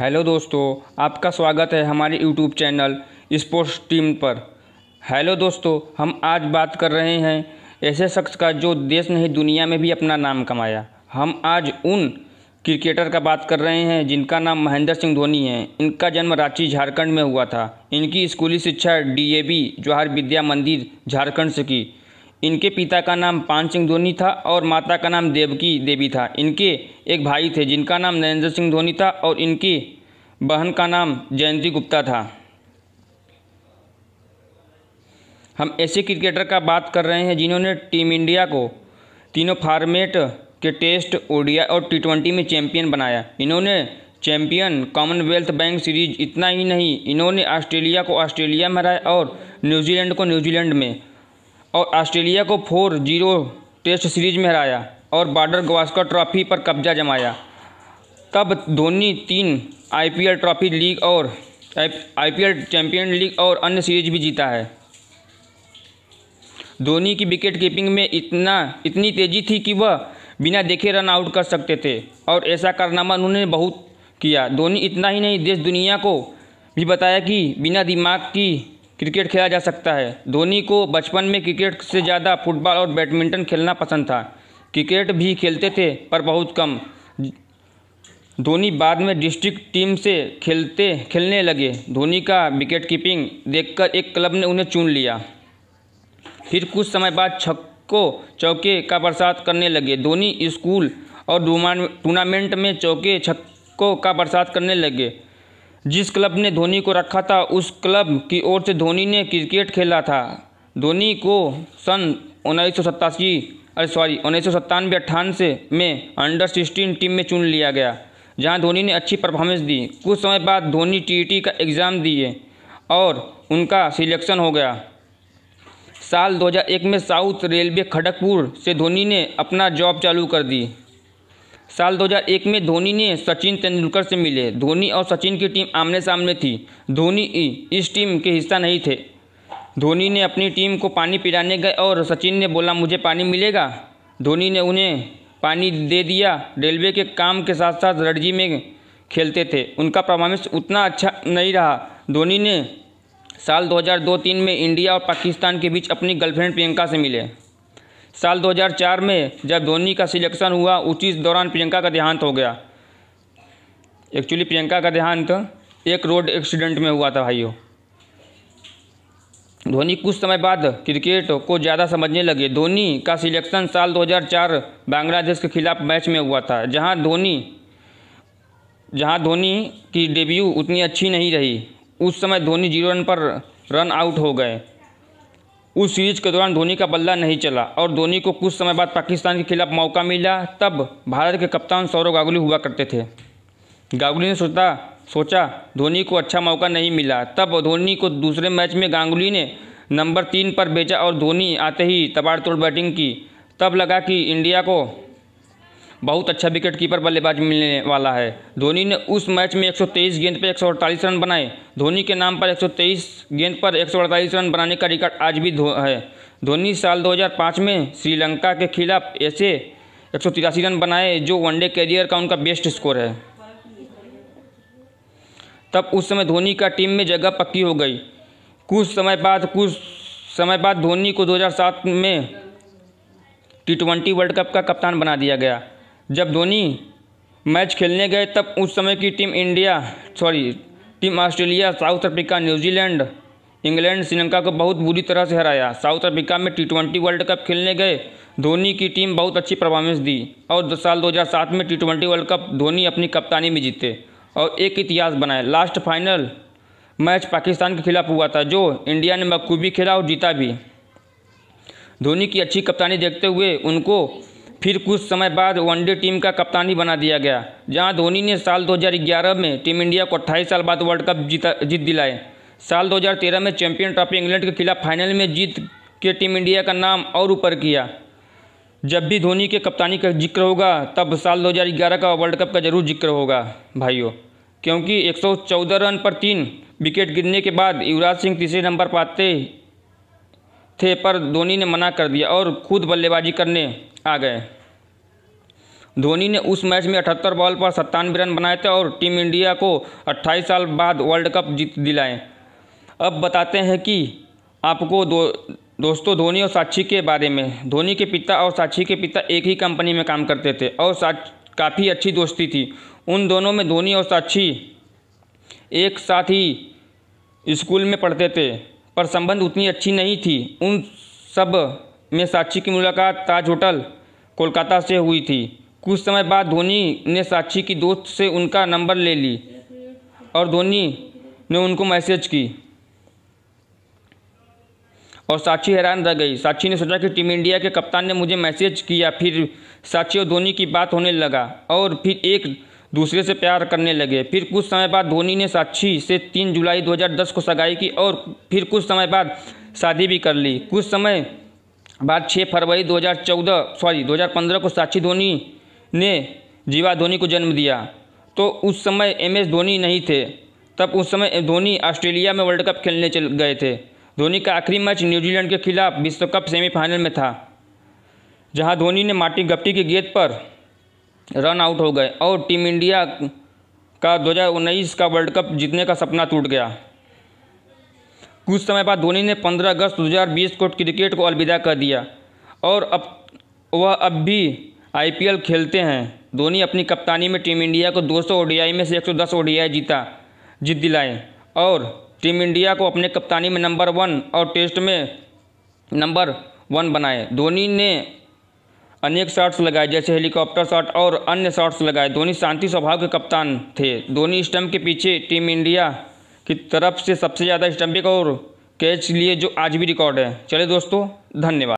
Hello दोस्तों, आपका स्वागत है हमारे यूट्यूब चैनल स्पोर्ट्स टीम पर। हेलो दोस्तों, हम आज बात कर रहे हैं ऐसे शख्स का जो देश नहीं, दुनिया में भी अपना नाम कमाया। हम आज उन क्रिकेटर का बात कर रहे हैं जिनका नाम महेंद्र सिंह धोनी है। इनका जन्म रांची, झारखंड में हुआ था। इनकी स्कूली शिक्षा डीएवी जवाहर विद्या मंदिर, झारखंड से की। इनके पिता का नाम पान सिंह धोनी था और माता का नाम देवकी देवी था। इनके एक भाई थे जिनका नाम नरेंद्र सिंह धोनी था और इनकी बहन का नाम जयंती गुप्ता था। हम ऐसे क्रिकेटर का बात कर रहे हैं जिन्होंने टीम इंडिया को तीनों फार्मेट के टेस्ट, ओडिया और टी ट्वेंटी में चैंपियन बनाया। इन्होंने चैंपियन कॉमनवेल्थ बैंक सीरीज़ इतना ही नहीं, इन्होंने ऑस्ट्रेलिया को ऑस्ट्रेलिया में हराया और न्यूजीलैंड को न्यूजीलैंड में। और ऑस्ट्रेलिया को फोर ज़ीरो टेस्ट सीरीज़ में हराया और बॉर्डर गवास्कर ट्रॉफी पर कब्जा जमाया। तब धोनी तीन आईपीएल ट्रॉफी लीग और आईपीएल चैंपियन लीग और अन्य सीरीज़ भी जीता है। धोनी की विकेट कीपिंग में इतना, इतनी तेज़ी थी कि वह बिना देखे रन आउट कर सकते थे और ऐसा कारनामा उन्होंने बहुत किया। धोनी इतना ही नहीं, देश दुनिया को भी बताया कि बिना दिमाग की क्रिकेट खेला जा सकता है। धोनी को बचपन में क्रिकेट से ज़्यादा फुटबॉल और बैडमिंटन खेलना पसंद था। क्रिकेट भी खेलते थे, पर बहुत कम। धोनी बाद में डिस्ट्रिक्ट टीम से खेलते, खेलने लगे। धोनी का विकेट कीपिंग देखकर एक क्लब ने उन्हें चुन लिया। फिर कुछ समय बाद छक्कों चौके का बरसात करने लगे। धोनी स्कूल और टूर्नामेंट में चौके छक्कों का बरसात करने लगे। जिस क्लब ने धोनी को रखा था, उस क्लब की ओर से धोनी ने क्रिकेट खेला था। धोनी को सन उन्नीस सौ अरे सॉरी, उन्नीस सौ सत्तानवे अट्ठानवे में अंडर सिक्सटीन टीम में चुन लिया गया, जहाँ धोनी ने अच्छी परफॉर्मेंस दी। कुछ समय बाद धोनी टीटी का एग्ज़ाम दिए और उनका सिलेक्शन हो गया। साल 2001 में साउथ रेलवे खड़गपुर से धोनी ने अपना जॉब चालू कर दी। साल 2001 में धोनी ने सचिन तेंदुलकर से मिले। धोनी और सचिन की टीम आमने सामने थी। धोनी इस टीम के हिस्सा नहीं थे। धोनी ने अपनी टीम को पानी पिलाने गए और सचिन ने बोला, मुझे पानी मिलेगा? धोनी ने उन्हें पानी दे दिया। रेलवे के काम के साथ साथ रणजी में खेलते थे। उनका परफॉर्मेंस उतना अच्छा नहीं रहा। धोनी ने साल 2002-3 में इंडिया और पाकिस्तान के बीच अपनी गर्लफ्रेंड प्रियंका से मिले। साल 2004 में जब धोनी का सिलेक्शन हुआ, उसी दौरान प्रियंका का देहांत हो गया। एक्चुअली प्रियंका का देहांत एक रोड एक्सीडेंट में हुआ था, भाइयों। धोनी कुछ समय बाद क्रिकेट को ज़्यादा समझने लगे। धोनी का सिलेक्शन साल 2004 बांग्लादेश के खिलाफ मैच में हुआ था, जहाँ धोनी जहाँ धोनी की डेब्यू उतनी अच्छी नहीं रही। उस समय धोनी ज़ीरो रन पर रन आउट हो गए। उस सीरीज़ के दौरान धोनी का बल्ला नहीं चला और धोनी को कुछ समय बाद पाकिस्तान के खिलाफ मौका मिला, तब भारत के कप्तान सौरव गांगुली हुआ करते थे। गांगुली ने सोचा सोचा, धोनी को अच्छा मौका नहीं मिला, तब धोनी को दूसरे मैच में गांगुली ने नंबर तीन पर बेचा और धोनी आते ही तबाड़ तोड़ बैटिंग की। तब लगा कि इंडिया को बहुत अच्छा विकेट कीपर बल्लेबाज मिलने वाला है। धोनी ने उस मैच में 123 गेंद पर एक सौ अड़तालीस रन बनाए। धोनी के नाम पर 123 गेंद पर एक सौ अड़तालीस रन बनाने का रिकॉर्ड आज भी है। धोनी साल 2005 में श्रीलंका के खिलाफ ऐसे एक सौ तिरासी रन बनाए जो वनडे कैरियर का उनका बेस्ट स्कोर है। तब उस समय धोनी का टीम में जगह पक्की हो गई। कुछ समय बाद कुछ समय बाद धोनी को 2007 में टी ट्वेंटी वर्ल्ड कप का कप्तान बना दिया गया। जब धोनी मैच खेलने गए, तब उस समय की team India sorry team Australia, South Africa, New Zealand, England, Sri Lanka को बहुत बुरी तरह से हराया। साउथ अफ्रीका में टी ट्वेंटी वर्ल्ड कप खेलने गए, धोनी की टीम बहुत अच्छी परफॉर्मेंस दी और साल 2007 में T twenty World Cup Dhoni अपनी कप्तानी में जीते और एक इतिहास बनाए। लास्ट फाइनल मैच पाकिस्तान के खिलाफ हुआ था, जो इंडिया ने बखूबी खेला और जीता भी। धोनी की अच्छी कप्तानी देखते हुए उनको फिर कुछ समय बाद वनडे टीम का कप्तान बना दिया गया, जहाँ धोनी ने साल 2011 में टीम इंडिया को अट्ठाईस साल बाद वर्ल्ड कप जीता, जीत दिलाए साल 2013 में चैंपियन ट्रॉफी इंग्लैंड के खिलाफ फाइनल में जीत के टीम इंडिया का नाम और ऊपर किया। जब भी धोनी के कप्तानी का ज़िक्र होगा, तब साल 2011 का वर्ल्ड कप का ज़रूर ज़िक्र होगा, भाइयों, क्योंकि 114 रन पर तीन विकेट गिरने के बाद युवराज सिंह तीसरे नंबर पाते थे, पर धोनी ने मना कर दिया और खुद बल्लेबाजी करने आ गए। धोनी ने उस मैच में अठहत्तर बॉल पर सत्तानवे रन बनाए थे और टीम इंडिया को 28 साल बाद वर्ल्ड कप जीत दिलाए। अब बताते हैं कि आपको दो, दोस्तों, धोनी और साक्षी के बारे में। धोनी के पिता और साक्षी के पिता एक ही कंपनी में काम करते थे और काफ़ी अच्छी दोस्ती थी। उन दोनों में धोनी और साक्षी एक साथ ही स्कूल में पढ़ते थे। पर संबंध उतनी अच्छी नहीं थी। उन सब में साक्षी की मुलाकात ताज होटल, कोलकाता से हुई थी। कुछ समय बाद धोनी ने साक्षी की दोस्त से उनका नंबर ले ली और धोनी ने उनको मैसेज की और साक्षी हैरान रह गई। साक्षी ने सोचा कि टीम इंडिया के कप्तान ने मुझे मैसेज किया, फिर साक्षी और धोनी की बात होने लगा और फिर एक दूसरे से प्यार करने लगे। फिर कुछ समय बाद धोनी ने साक्षी से तीन जुलाई 2010 को सगाई की और फिर कुछ समय बाद शादी भी कर ली। कुछ समय बाद 6 फरवरी 2014 सॉरी 2015 को साक्षी धोनी ने जीवा धोनी को जन्म दिया। तो उस समय एम एस धोनी नहीं थे। तब उस समय धोनी ऑस्ट्रेलिया में वर्ल्ड कप खेलने चल गए थे। धोनी का आखिरी मैच न्यूजीलैंड के खिलाफ विश्व कप सेमीफाइनल में था, जहाँ धोनी ने माटी गप्टी की गेंद पर रन आउट हो गए और टीम इंडिया का 2019 का वर्ल्ड कप जीतने का सपना टूट गया। कुछ समय बाद धोनी ने 15 अगस्त 2020 को क्रिकेट को अलविदा कर दिया और अब वह अब भी आईपीएल खेलते हैं। धोनी अपनी कप्तानी में टीम इंडिया को 200 ओडीआई में से 110 ओडीआई जीता, जीत दिलाए और टीम इंडिया को अपने कप्तानी में नंबर वन और टेस्ट में नंबर वन बनाए। धोनी ने अनेक शॉट्स लगाए, जैसे हेलीकॉप्टर शॉट और अन्य शॉट्स लगाए। धोनी शांति, स्वभाव के कप्तान थे। धोनी स्टम्प के पीछे टीम इंडिया की तरफ़ से सबसे ज़्यादा स्टम्पिक और कैच लिए, जो आज भी रिकॉर्ड है। चले दोस्तों, धन्यवाद।